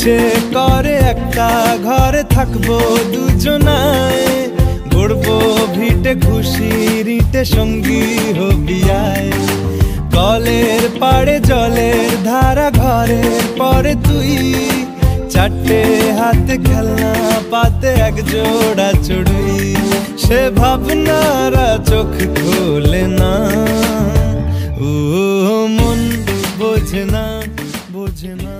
ইচ্ছে করে একটা ঘরে থাকব দুজনায়। গড়বো ভিটে খুশি, রিটে সঙ্গী হবিয়ায়। কলের পাড়ে জলের ধারা, ঘরের পরে তুই। চারটে হাতে খেলনা, পাতে এক জোড়া চড়ুই। সে ভাবনারা চোখ খোলে না। ও, মন বোঝে না বোঝে না।